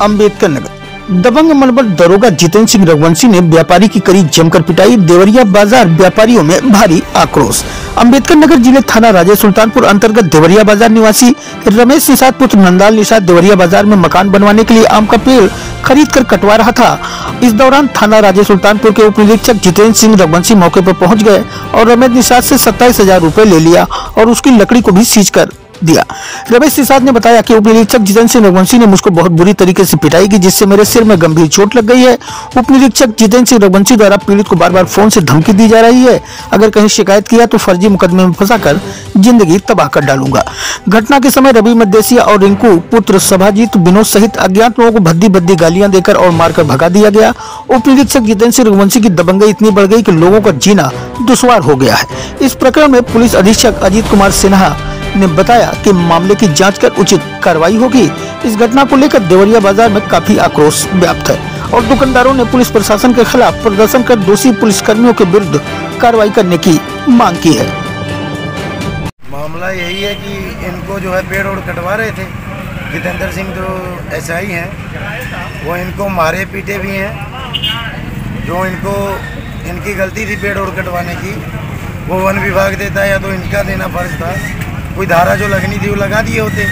अंबेडकर नगर। दबंग मलबल दरोगा जितेंद्र सिंह रघुवंशी ने व्यापारी की करी जमकर पिटाई, देवरिया बाज़ार व्यापारियों में भारी आक्रोश। अंबेडकर नगर ज़िले थाना राजे सुल्तानपुर अंतर्गत देवरिया बाज़ार निवासी रमेश निषाद पुत्र नंदाल निषाद देवरिया बाज़ार में मकान बनवाने के लिए आम का पेड़ खरीद कर कटवा रहा था। इस दौरान थाना राजे सुल्तानपुर के उप निरीक्षक जितेंद्र सिंह रघुवंशी मौके पर पहुँच गए और रमेश निषाद से सत्ताईस हज़ार रूपए ले लिया और उसकी लकड़ी को भी सीज कर दिया। रमेश निषाद ने बताया कि उप निरीक्षक जितेंद्र सिंह रघुवंशी ने मुझको बहुत बुरी तरीके से पिटाई की, जिससे मेरे सिर में गंभीर चोट लग गई है। उप निरीक्षक जितेंद्र सिंह रघुवंशी द्वारा पीड़ित को बार बार फ़ोन से धमकी दी जा रही है। अगर कहीं शिकायत किया तो फर्जी मुकदमे में फंसाकर ज़िंदगी तबाह कर डालूँगा। घटना के समय रवि मदेसिया और रिंकू पुत्र सभाजीत विनोद सहित अज्ञात लोगों को भद्दी भद्दी गालियाँ देकर और मारकर भगा दिया गया। उप निरीक्षक जितेंद्र सिंह रघुवंशी की दबंगई इतनी बढ़ गई कि लोगों का जीना दुश्वार हो गया है। इस प्रकरण में पुलिस अधीक्षक अजीत कुमार सिन्हा ने बताया कि मामले की जाँच कर उचित कार्रवाई होगी। इस घटना को लेकर देवरिया बाज़ार में काफ़ी आक्रोश व्याप्त है और दुकानदारों ने पुलिस प्रशासन के खिलाफ प्रदर्शन कर दोषी पुलिस कर्मियों के विरुद्ध कार्रवाई करने की मांग की है। मामला यही है कि इनको जो है पेड़ ओड़ कटवा रहे थे। जितेंद्र सिंह जो एस आई हैं। वो इनको मारे पीटे भी हैं। जो इनको, इनकी गलती थी पेड़ ओड़ कटवाने की, वो वन विभाग देता है या तो इनका देना फ़र्ज़ था। कोई धारा जो लगनी थी वो लगा दिए होते।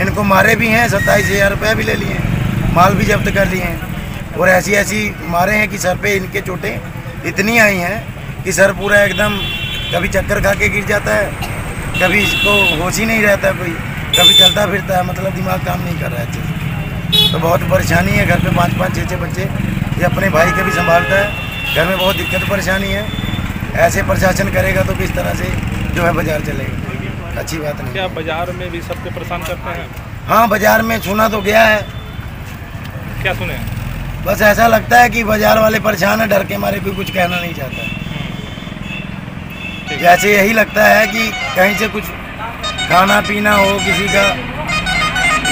इनको मारे भी हैं, सत्ताईस हज़ार रुपये भी ले लिए हैं, माल भी जब्त कर लिए हैं। और ऐसी ऐसी मारे हैं कि सर पे इनके चोटें इतनी आई हैं कि सर पूरा एकदम कभी चक्कर खा के गिर जाता है, कभी इसको होश ही नहीं रहता कोई, कभी चलता फिरता है मतलब दिमाग काम नहीं कर रहा है तो बहुत परेशानी है, घर पे पाँच पाँच छः छः बच्चे, ये अपने भाई के भी संभालता है। घर में बहुत दिक्कत परेशानी है। ऐसे प्रशासन करेगा तो किस तरह से जो है बाज़ार चलेगा। अच्छी बात नहीं। क्या बाज़ार में भी सबको परेशान करते हैं? हाँ बाज़ार में सुना तो गया है। क्या सुने? बस ऐसा लगता है कि बाज़ार वाले परेशान है डर के मारे कोई कुछ कहना नहीं चाहता। जैसे यही लगता है कि कहीं से कुछ खाना पीना हो किसी का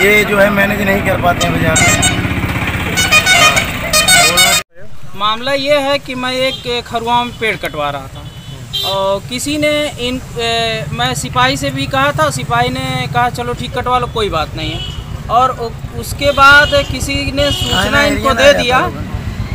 ये जो है मैनेज नहीं कर पाते हैं बाज़ार में। मामला ये है कि मैं एक खरुआ में पेड़ कटवा रहा था। और किसी ने इन ए, मैं सिपाही से भी कहा था सिपाही ने कहा चलो ठीक कटवा लो कोई बात नहीं है। और उ- उसके बाद किसी ने सूचना इनको दे दिया।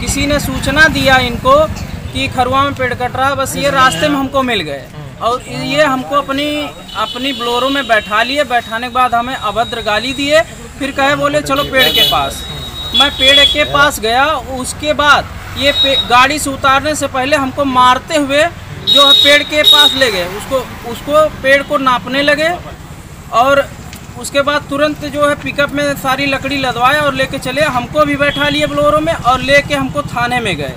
किसी ने सूचना दिया इनको कि खरुआ में पेड़ कट रहा बस ये रास्ते में हमको मिल गए। और ये हमको अपनी अपनी ब्लोरों में बैठा लिए। बैठाने के बाद हमें अभद्र गाली दिए। फिर कहे बोले चलो पेड़ के पास। मैं पेड़ के पास गया। उसके बाद ये गाड़ी से उतारने से पहले हमको मारते हुए जो पेड़ के पास ले गए, उसको उसको पेड़ को नापने लगे और उसके बाद तुरंत जो है पिकअप में सारी लकड़ी लदवाए और लेके चले। हमको भी बैठा लिए ब्लोरों में और लेके हमको थाने में गए।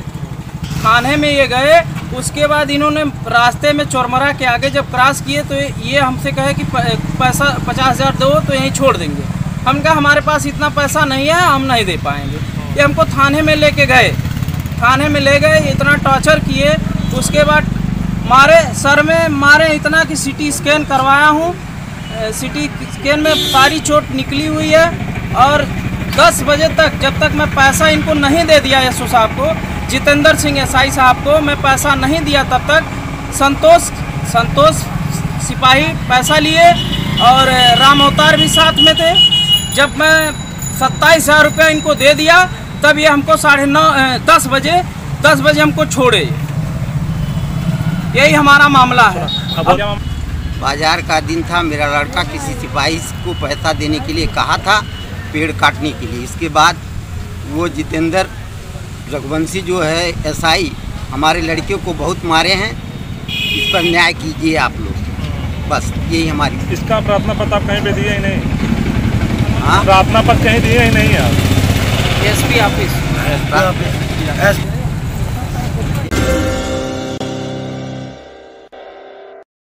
थाने में ये गए, उसके बाद इन्होंने रास्ते में चौरमरा के आगे जब क्रॉस किए तो ये हमसे कहे कि पैसा पचास हज़ार दो तो यहीं छोड़ देंगे। हम कहा, हमारे पास इतना पैसा नहीं है, हम नहीं दे पाएँगे। ये हमको थाने में लेके गए। थाने में ले गए, इतना टॉर्चर किए। उसके बाद मारे, सर में मारे, इतना कि सीटी स्कैन करवाया हूँ। सिटी स्कैन में सारी चोट निकली हुई है और 10 बजे तक, जब तक मैं पैसा इनको नहीं दे दिया यशो साहब को, जितेंद्र सिंह एसआई साहब को मैं पैसा नहीं दिया तब तक, संतोष संतोष सिपाही पैसा लिए और राम अवतार भी साथ में थे। जब मैं सत्ताईस हज़ार रुपया इनको दे दिया, तब ये हमको साढ़े नौ दस बजे दस बजे हमको छोड़े। यही हमारा मामला है। बाज़ार का दिन था मेरा लड़का किसी सिपाही को पैसा देने के लिए कहा था पेड़ काटने के लिए। इसके बाद वो जितेंद्र रघुवंशी जो है एसआई हमारे लड़कियों को बहुत मारे हैं। इस पर न्याय कीजिए आप लोग। बस यही हमारी इसका प्रार्थना पत्र आप कहीं पे दिए ही नहीं। हाँ? प्रार्थना पत्र कहीं दिए ही नहीं आप। SP office. एस